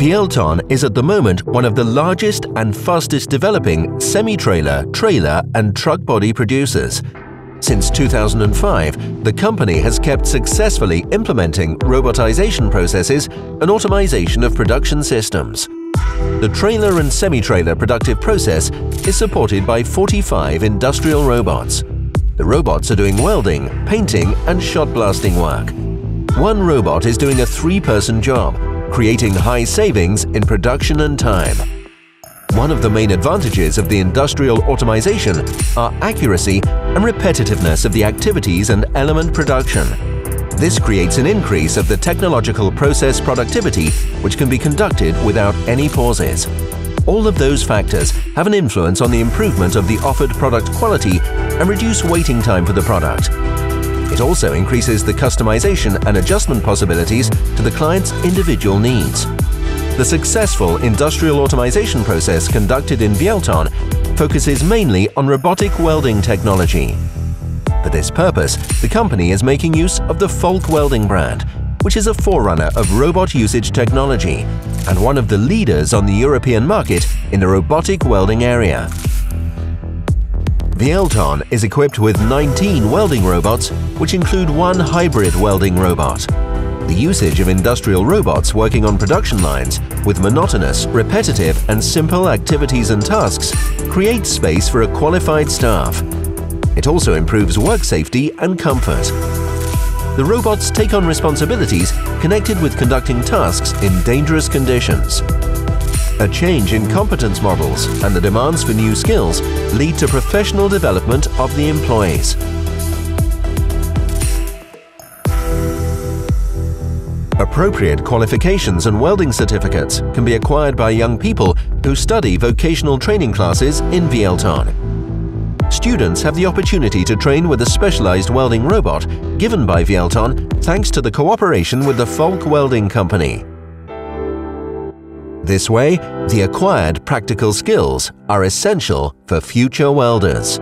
Wielton is at the moment one of the largest and fastest developing semi-trailer, trailer and truck body producers. Since 2005, the company has kept successfully implementing robotization processes and automation of production systems. The trailer and semi-trailer productive process is supported by 45 industrial robots. The robots are doing welding, painting and shot blasting work. One robot is doing a three-person job, creating high savings in production and time. One of the main advantages of the industrial automation are accuracy and repetitiveness of the activities and element production. This creates an increase of the technological process productivity which can be conducted without any pauses. All of those factors have an influence on the improvement of the offered product quality and reduce waiting time for the product. It also increases the customization and adjustment possibilities to the client's individual needs. The successful industrial automation process conducted in Wielton focuses mainly on robotic welding technology. For this purpose, the company is making use of the Valk Welding brand, which is a forerunner of robot usage technology and one of the leaders on the European market in the robotic welding area. Wielton is equipped with 19 welding robots, which include one hybrid welding robot. The usage of industrial robots working on production lines with monotonous, repetitive and simple activities and tasks creates space for a qualified staff. It also improves work safety and comfort. The robots take on responsibilities connected with conducting tasks in dangerous conditions. A change in competence models and the demands for new skills lead to professional development of the employees. Appropriate qualifications and welding certificates can be acquired by young people who study vocational training classes in Wielton. Students have the opportunity to train with a specialized welding robot given by Wielton thanks to the cooperation with the Valk Welding Company. This way, the acquired practical skills are essential for future welders.